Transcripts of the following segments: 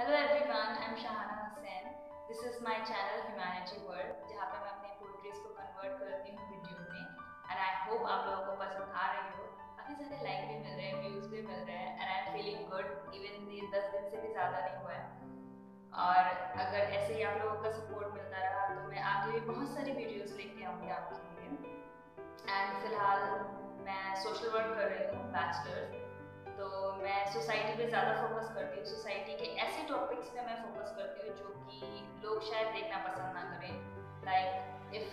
Hello everyone I am Shahana Hussain this is my channel humanity world जहाँ पे मैं अपने पोइट्रीज को कन्वर्ट करती हूँ वीडियो में। एंड आई होप आप लोगों को पसंद आ रही हो। काफ़ी सारे लाइक भी मिल रहे हैं व्यूज़ भी मिल रहे हैं। And I am feeling good even ये दस दिन से भी ज़्यादा नहीं हुआ है। और अगर ऐसे ही आप लोगों का सपोर्ट मिलता रहा तो मैं आगे भी बहुत सारी वीडियोज़ लेके आऊँगी आपके लिए। एंड फ़िलहाल मैं सोशल वर्क कर रही हूँ बैचलर्स तो मैं सोसाइटी पे ज़्यादा फोकस करती हूँ। सोसाइटी के लोग शायद देखना पसंद ना करें। लाइक इफ़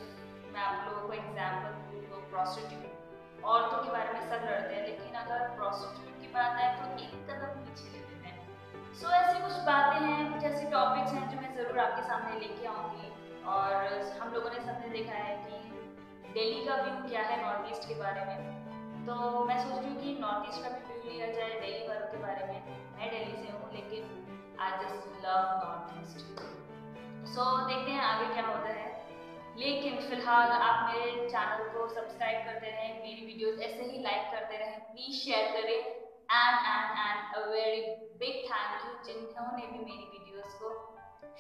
मैं आप लोगों को एग्ज़ाम्पल दूँ तो प्रोस्टिट्यूट औरतों के बारे में सब लड़ते हैं, लेकिन अगर प्रोस्टिट्यूट की बात आए तो एक कदम पीछे ले लेते हैं। सो ऐसी कुछ बातें हैं, कुछ ऐसे टॉपिक्स हैं जो मैं ज़रूर आपके सामने लेके आऊँगी। और हम लोगों ने सबने देखा है कि दिल्ली का व्यू क्या है नॉर्थ ईस्ट के बारे में। तो मैं सोच रही हूँ कि नॉर्थ ईस्ट का भी व्यू लिया जाए दिल्ली वालों के बारे में। मैं दिल्ली से हूँ, लेकिन I just love north east so so, देखते हैं आगे क्या होता है। लेकिन फ़िलहाल आप मेरे चैनल को सब्सक्राइब करते रहें मेरी वीडियोस ऐसे ही लाइक करते रहें प्लीज़ शेयर करें। And and and a very big thank you जिन्होंने भी मेरी वीडियोस को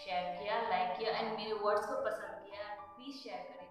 शेयर किया लाइक किया एंड मेरे वर्ड्स को पसंद किया। प्लीज़ शेयर करें।